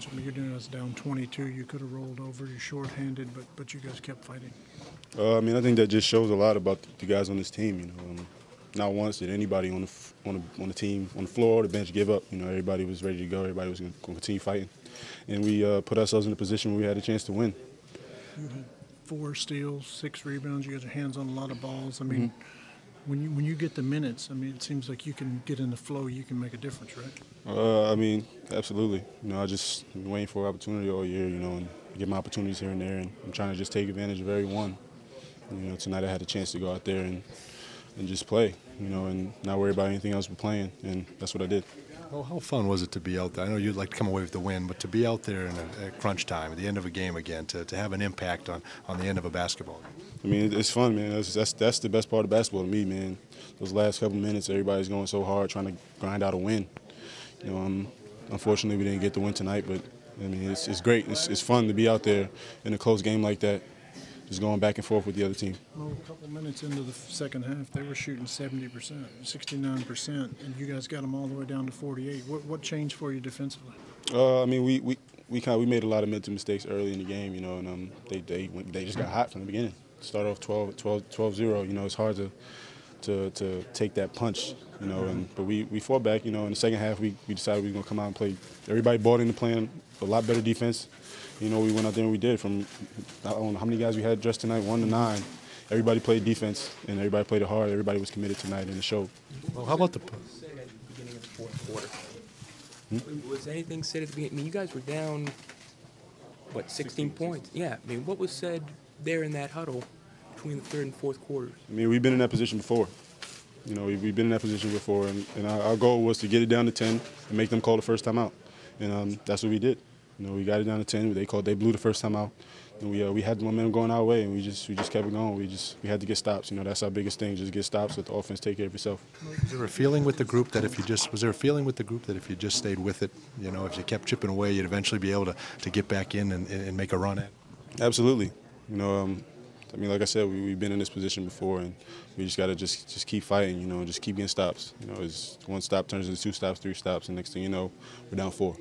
rebounds. I mean, you're doing us down 22. You could have rolled over. You're shorthanded, but but you guys kept fighting. Uh, I mean, I think that just shows a lot about the guys on this team. You know, um, not once did anybody on the f- on the on the team on the floor or the bench give up. You know, everybody was ready to go. Everybody was going to continue fighting, and we uh, put ourselves in a position where we had a chance to win. You had four steals, six rebounds. You got your hands on a lot of balls. I mean, when you when you get the minutes, I mean, it seems like you can get in the flow. You can make a difference, right? Uh, I mean, absolutely. You know, I just been waiting for opportunity all year. You know, and get my opportunities here and there, and I'm trying to just take advantage of every one. You know, tonight I had a chance to go out there and and just play. You know, and not worry about anything else but playing, and that's what I did. Well, how fun was it to be out there? I know you'd like to come away with the win, but to be out there in a, at crunch time, at the end of a game again, to, to have an impact on, on the end of a basketball game. I mean, it's fun, man. That's, that's that's the best part of basketball to me, man. Those last couple minutes, everybody's going so hard trying to grind out a win. You know, um, unfortunately, we didn't get the win tonight, but I mean, it's, it's great. It's, it's fun to be out there in a close game like that, just going back and forth with the other team. Well, a couple minutes into the second half, they were shooting 70 percent, 69 percent, and you guys got them all the way down to 48. What what changed for you defensively? Uh, I mean, we we we kind of, we made a lot of mental mistakes early in the game, you know, and um, they they went, they just got hot from the beginning. Start off 12, 12, 12-0, you know, it's hard to to to take that punch, you know, and but we we fought back, you know. In the second half, we we decided we were gonna come out and play. Everybody bought into playing a lot better defense. You know, we went out there and we did. From I don't know how many guys we had dressed tonight, one to nine. Everybody played defense and everybody played it hard. Everybody was committed tonight in the show. Well, how about the said at the beginning of the fourth quarter? Was anything said at the beginning? I mean, you guys were down, what, 16 points? Yeah. I mean, what was said there in that huddle between the third and fourth quarters? I mean, we've been in that position before. You know, we- we've been in that position before, and, and our, our goal was to get it down to 10 and make them call the first time out. And um, that's what we did. You know, we got it down to 10. They called, they blew the first time out. And we, uh, we had the momentum going our way, and we just we just kept it going. We just we had to get stops. You know, that's our biggest thing. Just get stops. Let the offense take care of itself. Was there a feeling with the group that if you just was there a feeling with the group that if you just stayed with it, you know, if you kept chipping away, you'd eventually be able to, to get back in and, and make a run at? it? Absolutely. You know, um, I mean, like I said, we, we've been in this position before, and we just got to just just keep fighting. You know, just keep getting stops. You know, it's one stop turns into two stops, three stops, and next thing you know, we're down four.